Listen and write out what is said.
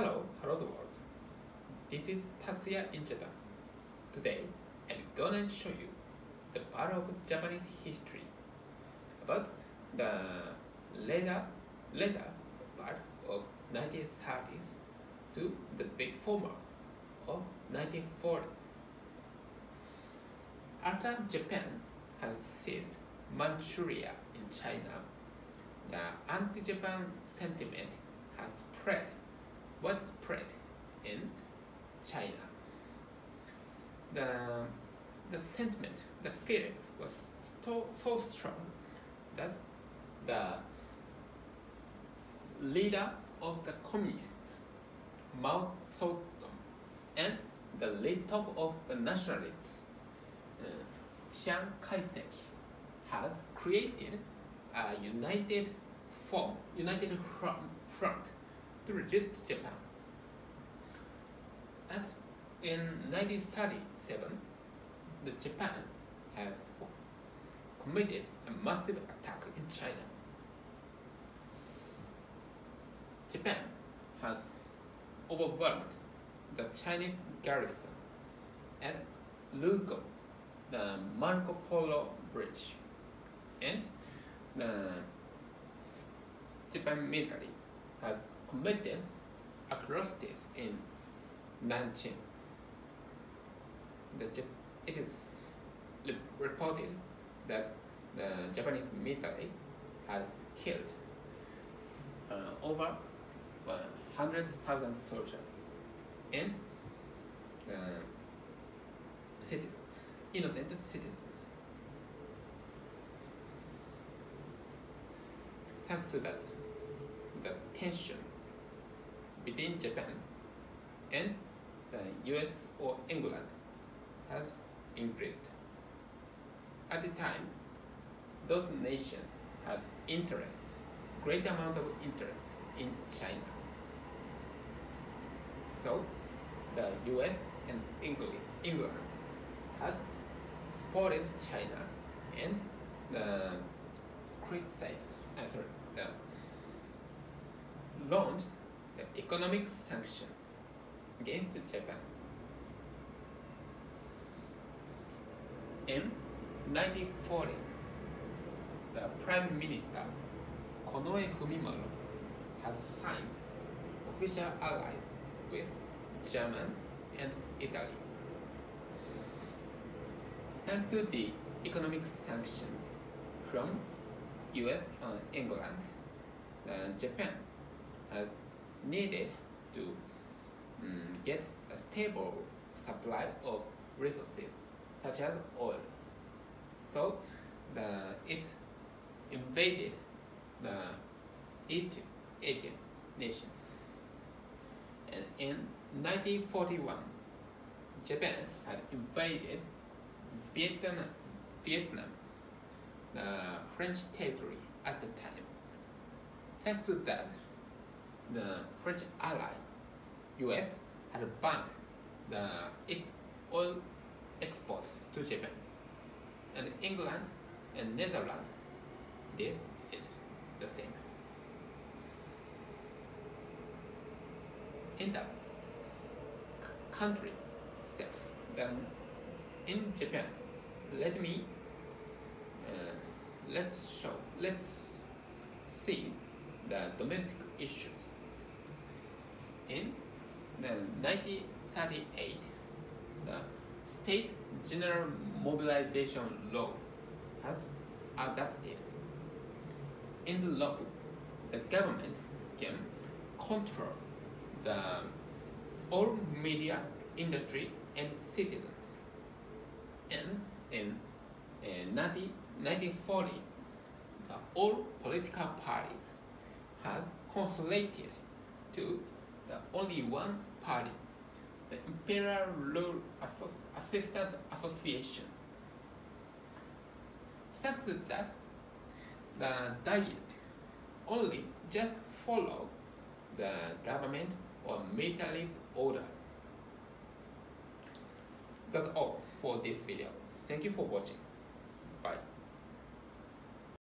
Hello, hello the world. This is Tatsuya in Japan. Today, I'm gonna show you the part of Japanese history about the later, later part of 1930s to the big former of 1940s. After Japan has seized Manchuria in China, the anti-Japan sentiment has spread, widespread in China. The, the sentiment, the feelings was so, so strong that the leader of the communists, Mao Zedong, and the lead top of the nationalists, uh, Chiang Kai-shek, has created a united form, united front, front to resist Japan. And in 1937, the Japan has committed a massive attack in China. Japan has overwhelmed the Chinese garrison at Lugou, the Marco Polo Bridge, and the Japan military has committed atrocities in Nanjing. The, it is reported that the Japanese military had killed uh, over uh, 100,000 soldiers and uh, citizens, innocent citizens. Thanks to that, the tension between Japan and uh, the US or England has increased. At the time, those nations had interests, great amount of interests in China. So, the US and England, had supported China and the criticized, uh, sorry, the launched economic sanctions against Japan. In 1940, the Prime Minister Konoe Fumimaro had signed official allies with German and Italy. Thanks to the economic sanctions from US and England, Japan had needed to um, get a stable supply of resources such as oils. So the, it invaded the East Asian nations. And in 1941, Japan had invaded Vietnam, Vietnam, the French territory at the time. Thanks to that, the French ally, US, had banned the ex oil exports to Japan. And England and Netherlands did it the same. In the country itself, then in Japan, let me uh, let's show let's see the domestic issues the 1938 the state general mobilization law has adopted. In the law the government can control the all media industry and citizens. And in uh, 1940 the all political parties has consolidated to the only one party, the Imperial Law Assistance Association. Thanks to that, the diet only just follow the government or military's orders. That's all for this video. Thank you for watching.